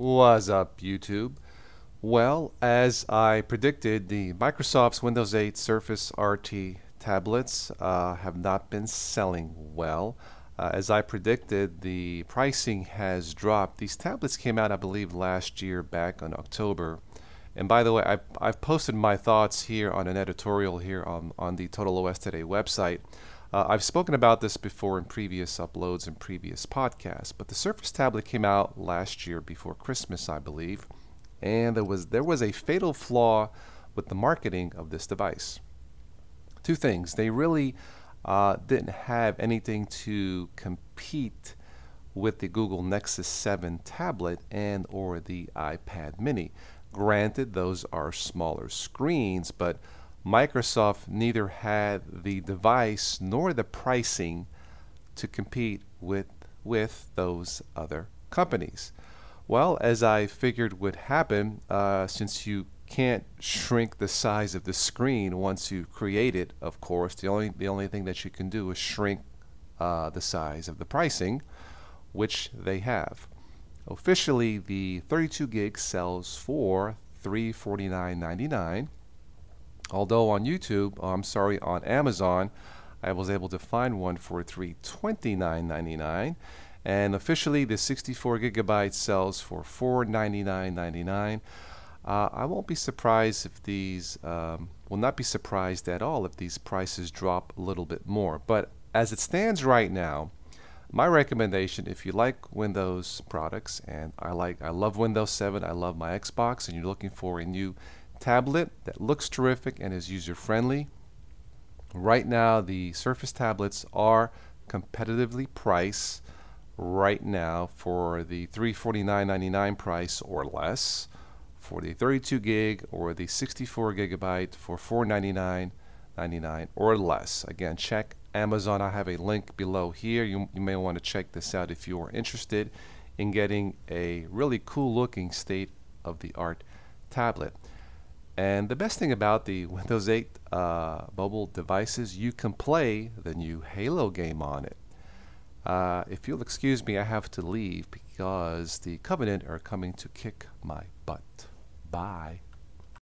What's up, YouTube? Well, as I predicted, the Microsoft's Windows 8 Surface RT tablets uh, have not been selling well. Uh, as I predicted, the pricing has dropped. These tablets came out, I believe, last year back in October. And by the way, I've, I've posted my thoughts here on an editorial here on, on the Total OS Today website. Uh, I've spoken about this before in previous uploads and previous podcasts, but the Surface tablet came out last year before Christmas, I believe, and there was there was a fatal flaw with the marketing of this device. Two things: they really uh, didn't have anything to compete with the Google Nexus 7 tablet and or the iPad Mini. Granted, those are smaller screens, but Microsoft neither had the device nor the pricing to compete with with those other companies. Well, as I figured would happen, uh, since you can't shrink the size of the screen once you create it, of course, the only the only thing that you can do is shrink uh, the size of the pricing, which they have. Officially, the 32 gig sells for $349.99 Although on YouTube, oh, I'm sorry, on Amazon, I was able to find one for $329.99. And officially, the 64 gigabyte sells for $499.99. Uh, I won't be surprised if these, um, will not be surprised at all if these prices drop a little bit more. But as it stands right now, my recommendation, if you like Windows products, and I like, I love Windows 7, I love my Xbox, and you're looking for a new tablet that looks terrific and is user friendly. Right now, the Surface tablets are competitively priced right now for the $349.99 price or less, for the 32 gig or the 64 gigabyte for $499.99 or less. Again, check Amazon. I have a link below here. You, you may want to check this out if you are interested in getting a really cool looking state of the art tablet. And the best thing about the Windows 8 uh, mobile devices, you can play the new Halo game on it. Uh, if you'll excuse me, I have to leave because the Covenant are coming to kick my butt. Bye.